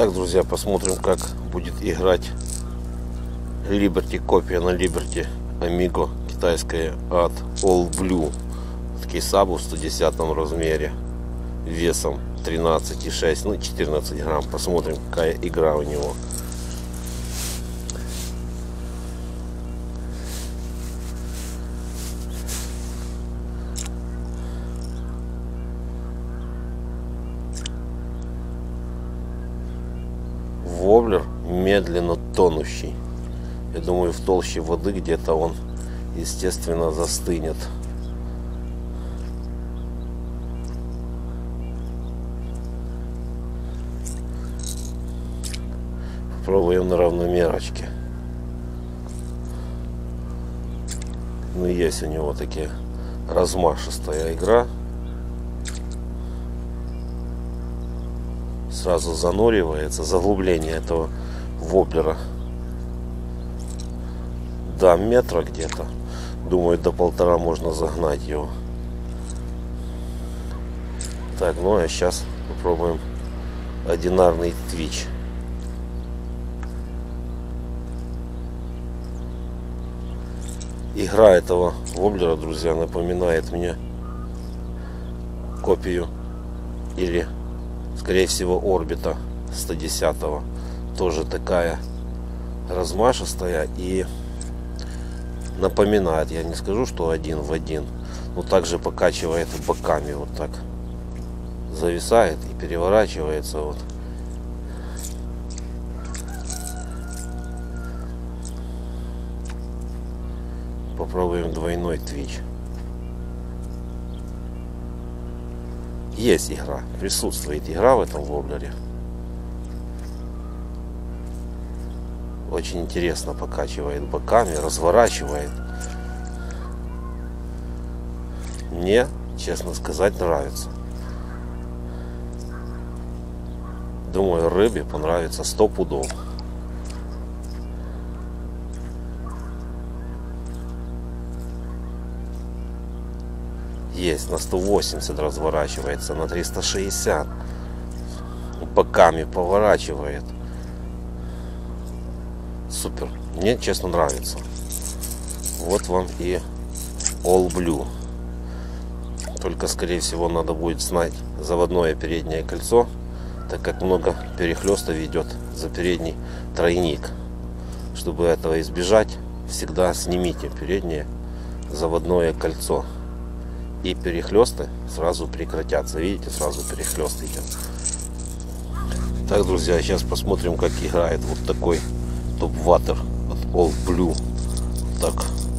Так, друзья, посмотрим, как будет играть Liberty, копия на Liberty Amigo китайская от All Blue. Такие сабу в 110 размере, весом 13,6, ну 14 грамм. Посмотрим, какая игра у него. Воблер медленно тонущий. Я думаю, в толще воды где-то он, естественно, застынет. Попробуем на равномерочке. Ну, есть у него такие размашистая игра. Сразу зануривается заглубление этого воблера. До метра где-то. Думаю до полтора можно загнать его. Так ну а сейчас попробуем одинарный твич. Игра этого воблера друзья напоминает мне копию или скорее всего орбита 110 -го. тоже такая размашистая и напоминает я не скажу что один в один но также покачивает боками вот так зависает и переворачивается вот попробуем двойной твич есть игра, присутствует игра в этом воблере. Очень интересно покачивает боками, разворачивает. Мне, честно сказать, нравится. Думаю, рыбе понравится сто пудов. Есть на 180 разворачивается на 360 боками поворачивает. Супер. Мне честно нравится. Вот вам и All Blue. Только скорее всего надо будет снять заводное переднее кольцо так как много перехлестов идет за передний тройник. Чтобы этого избежать всегда снимите переднее заводное кольцо и перехлесты сразу прекратятся. Видите, сразу перехлест идет. Так, друзья, сейчас посмотрим, как играет вот такой топ-ватер от All Blue. Так,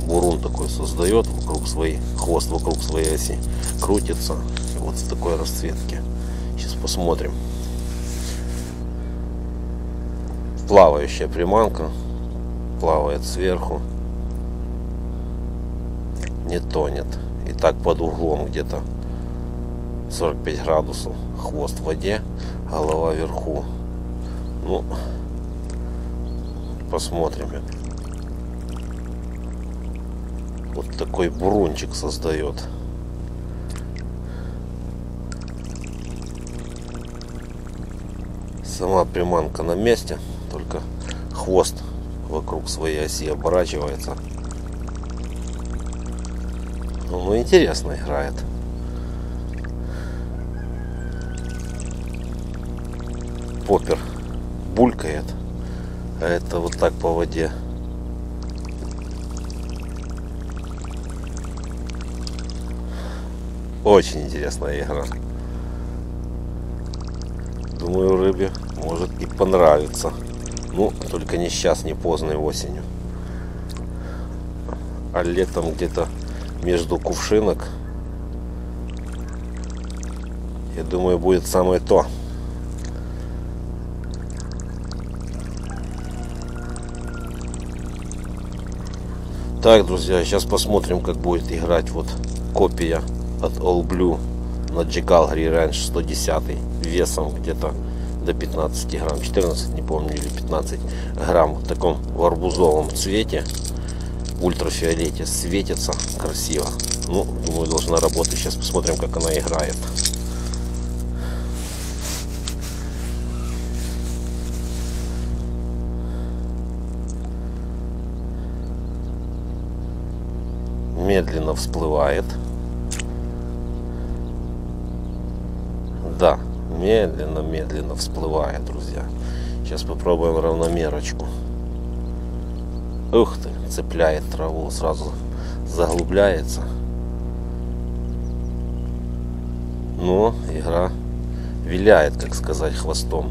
бурун такой создает вокруг своей, хвост вокруг своей оси крутится. Вот в такой расцветке. Сейчас посмотрим. Плавающая приманка. Плавает сверху. Не тонет так под углом где-то 45 градусов хвост в воде голова вверху. Ну посмотрим. Вот такой бурунчик создает. Сама приманка на месте только хвост вокруг своей оси оборачивается ну, интересно играет. Поппер булькает. А это вот так по воде. Очень интересная игра. Думаю, рыбе может и понравиться. Ну, только не сейчас, не поздной осенью. А летом где-то между кувшинок. Я думаю, будет самое то. Так, друзья, сейчас посмотрим, как будет играть вот копия от All Blue на Джигалгари раньше 110 весом где-то до 15 грамм 14 не помню или 15 грамм в таком в арбузовом цвете ультрафиолете светится красиво. Ну, думаю, должна работать. Сейчас посмотрим, как она играет. Медленно всплывает. Да, медленно-медленно всплывает, друзья. Сейчас попробуем равномерочку. Ух ты, цепляет траву, сразу заглубляется. Но игра виляет, как сказать, хвостом.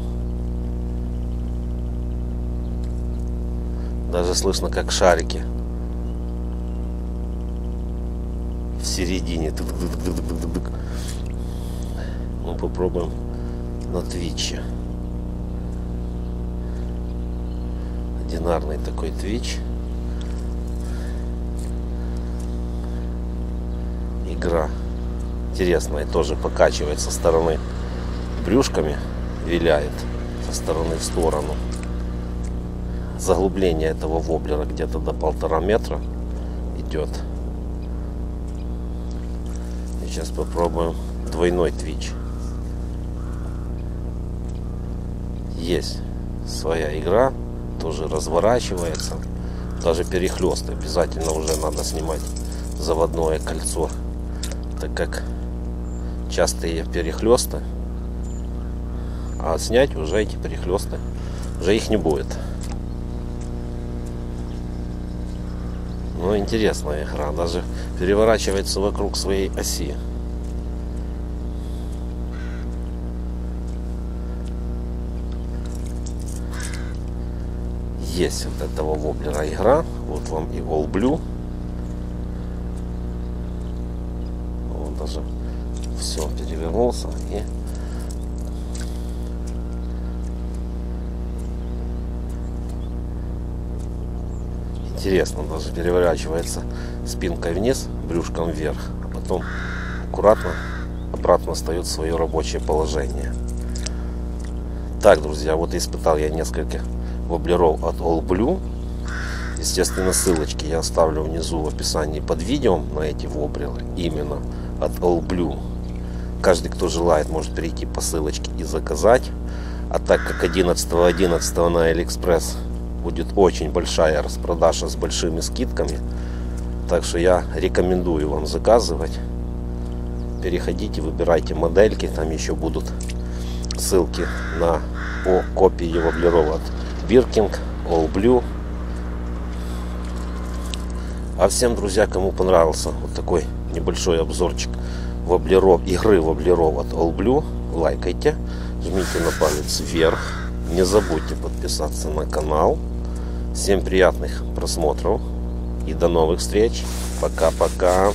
Даже слышно, как шарики в середине. Мы попробуем на твиче. Одинарный такой твич. Игра интересная, тоже покачивает со стороны брюшками, виляет со стороны в сторону заглубление этого воблера где-то до полтора метра идет. И сейчас попробуем двойной твич. Есть своя игра, тоже разворачивается. Даже перехлест обязательно уже надо снимать заводное кольцо, так как частые перехлесты, а снять уже эти перехлесты, уже их не будет. Но интересная игра, даже переворачивается вокруг своей оси. Есть вот этого воблера игра. Вот вам и All Blue. Даже все перевернулся и Интересно, даже переворачивается спинкой вниз, брюшком вверх, а потом аккуратно обратно встает в свое рабочее положение. Так, друзья, вот испытал я несколько воблеров от All Blue. Естественно, ссылочки я оставлю внизу в описании под видео на эти воблеры, именно от All Blue. Каждый, кто желает, может перейти по ссылочке и заказать. А так как 11.11 .11 на Алиэкспресс будет очень большая распродажа с большими скидками. Так что я рекомендую вам заказывать. Переходите, выбирайте модельки. Там еще будут ссылки на по копии воблеров от Birking, All Blue. А всем, друзья, кому понравился вот такой небольшой обзорчик воблеров, игры воблеров от All лайкайте, жмите на палец вверх. Не забудьте подписаться на канал. Всем приятных просмотров и до новых встреч. Пока-пока.